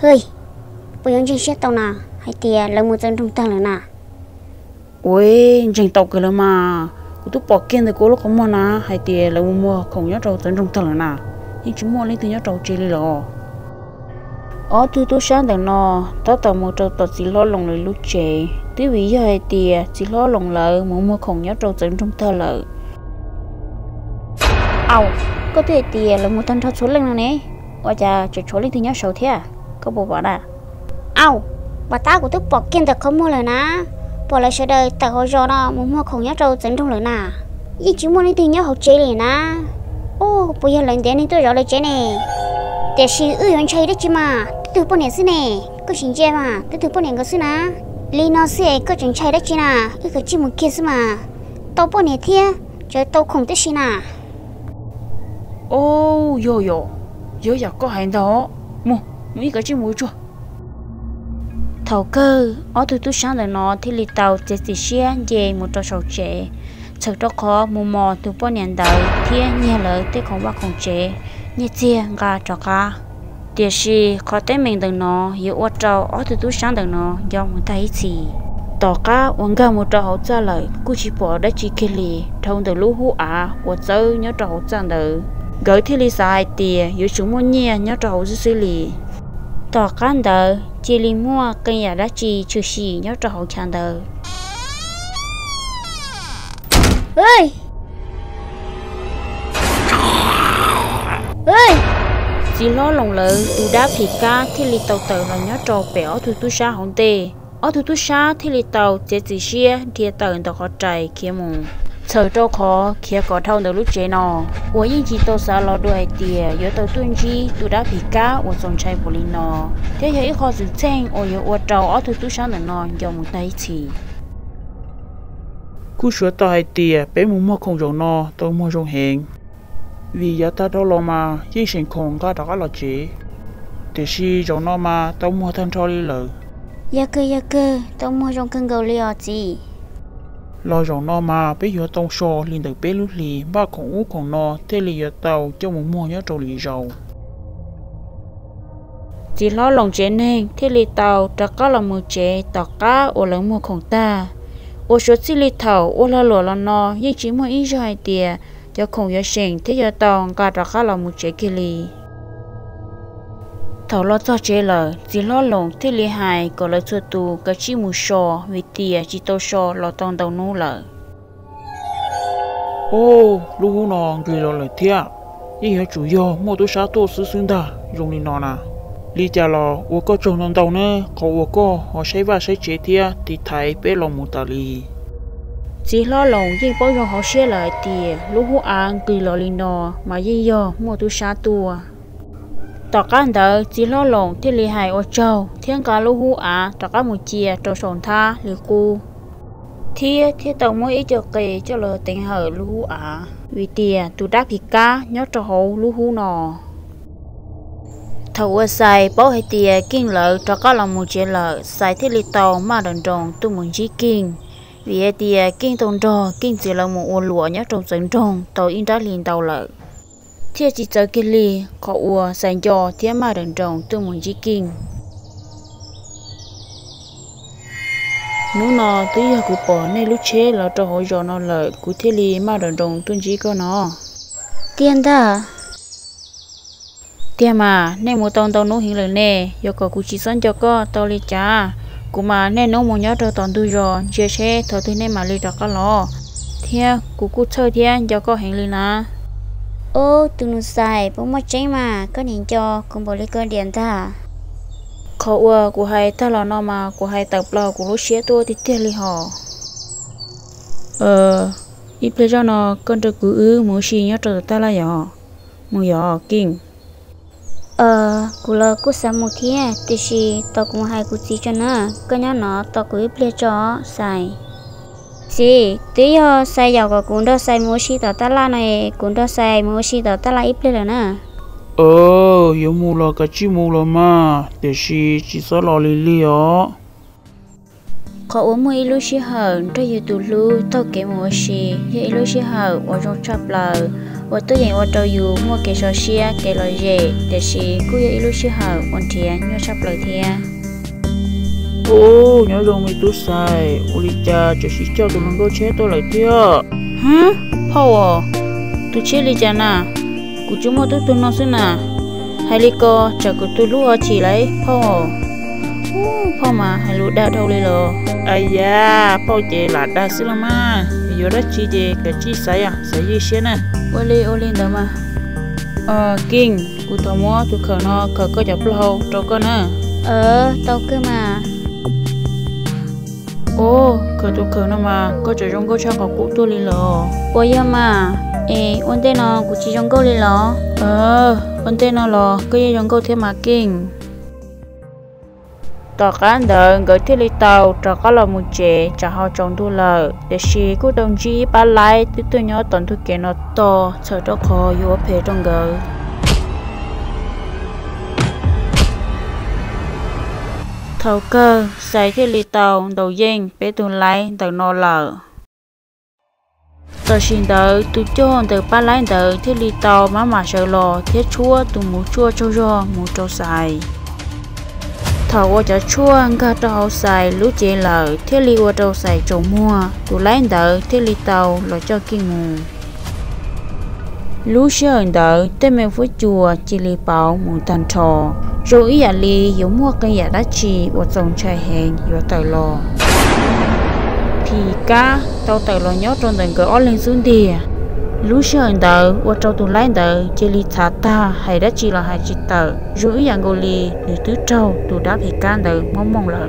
hơi bây giờ chỉ sẽ tàu nào hay thì là một chân trong tàu là nào ôi trình tàu cái là mà. Cô tôi bỏ kiên thì cô lúc không mua na hay tiền à, là mua không nhớ trâu chân trong tàu là nào nhưng chúng mua lên từ nhớ trâu chơi đi rồi ở từ tôi sáng đằng nọ tao tàu một trâu tàu chỉ lo lòng lời lúc chế tí vì giờ hay tiền à, chỉ lo lòng lợi mua mua không nhớ trâu chân trong tàu lợi ảo có thể thì là một thằng thao số lên nào nè. Ở cha chỉ số lên thứ nhớ sầu thế à có bộ bảo à ảo bà ta của tôi bỏ kiên thật không mua lời ná, bỏ lại sau đời tại hồi giờ nó muốn mua không nhớ trâu dẫn trong lời nà. nhưng chỉ muốn đi tìm nhớ học chơi liền na. Ô bây giờ lần đến nên tôi rõ lời chơi nè. Để sĩ ư yon chơi đấy chứ mà từ bao nhiêu xí nè. Có chuyện chơi mà từ từ bao nhiêu cái xí na. Lý nó xí có chuyện chơi đấy chứ nà. cái cái chim một kia xí mà. Tao bao nhiêu thia chơi tao không tới xí nà. ô yo yo yo yo có hành đó. Mua mấy cái chim mũi chua thầu cơ ở từ tu sáng là nó thì lì tàu chế xì xe về một trò sầu chế sầu đó khó mù mò từ bao nhiêu đời thiên nhiên lời tới không bắt không chế như chia gà cho cá. Tiếc gì khó tới mình đừng nó hiểu ở trâu ở từ tu sáng đừng nó do một tay gì tỏ cá uống gà một trò hậu trả lời cứ chỉ bỏ đã chỉ kia lì thông từ lũ hú à của châu nhớ trò hậu trả lời gửi thì lì sai tiền, hiểu chúng muốn nhẹ nhớ trò hậu xử lý tỏ can đờ chỉ li mua cây nhà đã chỉ chữ xì nhớ trò hậu chàng đờ. Ơi ơi chỉ lo lòng lỡ tu đáp thì ca thì li tàu tàu là nhớ trò bẻo thu tu sa hồng tê. Ở thu tu sa thì li tàu chế chỉ xia thì tàu tàu khó chạy kia mù chờ cho khó kia có thâu được lúc chế nọ của những chỉ tàu xa lo đuổi tìa. Yếu tàu tuân chi tu đáp thì ca ở trong chạy bồ linh nọ thế hệ khó dự chen ở yếu ở trâu ở thu tu sa nữa nọ do một tay chỉ cú sửa tài tìa bé muốn mua không dùng nọ tôi mua dùng hẹn. Vì giá ta đó lo mà chỉ sinh không có đó là chỉ để si dùng nọ mà tôi mua thân cho đi lợ. Ya cơ cơ tao mua trong cân gầu liò gì lo dùng nọ mà bé giờ tông so liền được bé lúc lì ba con ú con nọ thế lì giờ tàu cho một mua nhớ trâu lì rầu chỉ lo lòng chế nên, thế lì tàu đã có lòng một chế tỏ cá ô lần mua con ta. Ô số chỉ lì tàu ô là lúa là nó nhưng chỉ mua ít hai tiền cho không có sinh thế giờ tàu cả đã có lòng một chế kia lì thầu lo cho chế là chỉ lo lòng thì li hại có là cho tu cái chỉ mua sò vì tiền chỉ tàu sò lo tông đầu nô là ô lúc hú nọ người lo lời thiệt ý là chủ yếu mua tôi sát tôi sư sinh ta dùng đi nọ nè lý cha lo tôi có trồng nông đầu nữa có tôi có họ sẽ vào sẽ chế thiệt thì thấy bé lòng một tờ lì. Chỉ lo lòng nhưng bao giờ họ sẽ lại tiền lúc hú ăn cười lo li nọ mà gì giờ mua tu sa tua tỏ can đỡ chỉ lo lòng thì li hại ô châu thiên cá lúc hú à tỏ cá mù chia trâu sồn tha lì cu thì thì tàu mỗi ít cho kề cho lờ tình hở lúc hú à vì tiền tu đáp thì cá nhớ cho hậu lúc hú nọ thầu ở xài bảo hay tiền kinh lợ cho cá lòng mù chia lợ xài thiết li tàu mà đần tròn tu muốn chỉ kinh vì ấy kinh tông trò kinh chỉ là một ô lụa nhớ trong sân trồng tàu in đã liền tàu lợ thiết chỉ cho kinh li có ua sành cho thiết mà đừng trồng tôi muốn chỉ kinh. Nú nọ tí giờ cụ bỏ nên lúc chế là cho hội cho nó lợi cụ thiết li mà đừng trồng tôi chỉ có nó. Tiền đó tiền mà nên một tông tàu nấu hiện lời nè giờ có cụ chỉ sẵn cho có tàu li cha cụ mà nên nấu một nhớ cho toàn tôi rồi chia sẻ thở tôi nên mà li cho có lo theo cụ cụ chơi thiên cho có hiện lời nè ô từng xài bố mất cháy mà có nhìn cho cũng bỏ lấy cơ điện ta. Khó ua của hai ta là nó mà của hai tập là của lúc xé tôi thì tiền li họ. Ờ ít bây giờ nó con được cứ ư muốn xí nhớ trở ta là nhỏ muốn nhỏ kinh. Ờ cụ là cụ sáng một thiên thì xí tao cũng hai cụ chỉ cho nó. Có nhớ nó tao cũng ít bây giờ xài Sí, tí ờ, yo sai dầu có cũng đó sai mua xí tao ta la này cũng đó sai mua xí tao ta ít lên rồi. Ờ, yo mua lo cái chi mua lo mà, để xí chỉ sợ lo lì lì ó. Có uống mua ilu xí hờ, cho yo tụ lu, tao kể mua xí, yo ilu xí hờ, ở trong chấp lờ, ở tôi dành ở tao yo mua cái sò xí, cái lo gì, để xí cứ yo ilu xí hờ, còn thiệt, nhau chấp lời thiệt. 오 녀롱이 또싸이 우리 자저 시차 도는 거 제도 라이트야 응? 파워 또 칠리잖아 구주모도 또 넣었으나 할리거 자꾸 또 루어 지라이 파워 오 파마 할루 다다오 레로 아야 파워 제 라다 슬라마 요라 치제 같이 싸야 싸이 시나 올레 올레 나마 ờ kinh cụ tao mua tụi khờ nó khờ có dập lâu trâu cơ nè ờ tao cơ mà ô khờ tu nó mà có chỗ trong cho có cụ tu li lo ủa ya mà ê ôn tên nó cụ chỉ trong câu li lo ờ ôn tên nó lo có gì trong câu thêm mà kinh. Tỏ cán đợi gửi thiết lý tàu cho có là một chế cho họ trồng thu lợ để xí cô đồng chí ba lại từ từ nhỏ tận thu kế nó to sợ cho khó yếu phê trong gỡ thầu cơ xây thiết lý tàu đầu dinh bé tu lại tàu nô lợ. Tờ xin tờ tu cho tờ ba lái tờ thiết lý tàu, má mà sợ lò, thiết chua tu mũ chua cho do mũ cho xài thầu qua chợ chua ngã tàu xài lú chế lợ, thiết li qua tàu xài trồng mua tụ lái tờ thiết li tàu lo cho kinh ngủ lú sợ tờ tên mẹ phú chùa chỉ li bảo mù tàn trò rồi ý à li yếu mua cái nhà đã chỉ ở dòng chai hẹn yếu tài lò. Thì cá tàu tài lò nhớ trong đằng cỡ lên xuống đi lũ sơn đỡ và trâu tuần lái đỡ chỉ li thả ta, hay đã chỉ là hai chỉ tờ. Rồi ý ngô li nữ tứ trâu tụ đáp thì cá đỡ, mong mong lợi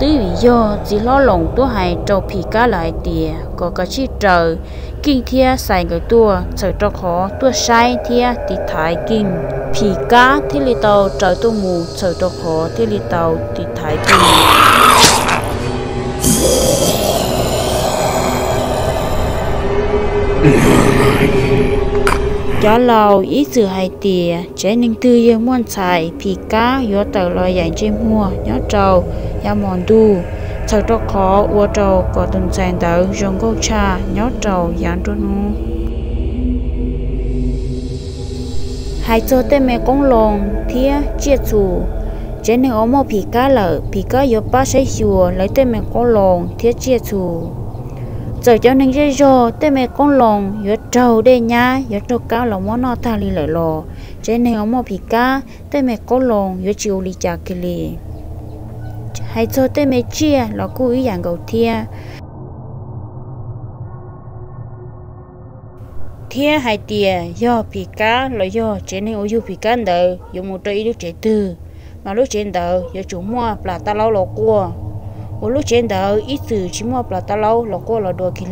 tư vì do chỉ lo lồng tôi hay trâu bị cá lại tiền có cái chi trời kinh thia xài người tua trời cho khó, tua sai thia thì thái kinh. Bị cá thì li tàu trời tôi mù trời cho khó thì li tàu thì thái kinh cho lâu ít sự hay tìa, chế nên tư yên muốn xài. Thì cá yếu tờ lo dành trên mua nhớ trâu ya mòn đu. Sau đó khó, ua trâu có tuần sàn tờ dùng câu cha nhớ trâu dán cho nó hai chỗ tên mẹ con lồng thía, chia chủ chế nên ốm một phì cá lợ, phì cá yếu ba sẽ chùa, lấy tên mẹ con lồng thía chia chủ giờ cho nên dễ dò tên mẹ con lòng yếu trâu đây nha giờ trâu cao là món nó ta li lại lò. Trên này ông mò bị cá tới mẹ có lồng giờ chịu li chả kì li hay cho tới mẹ chia là cô ý dạng gầu thia. Thia hai tia do bị lo yo do trên này ô du bị cá đờ dùng một trái đứa trẻ tư. Mà lúc trên đờ giờ chủ mua là ta lâu lò cua. Ô lúc trên đờ ít từ chỉ mua là ta lâu lò cua là đồ kì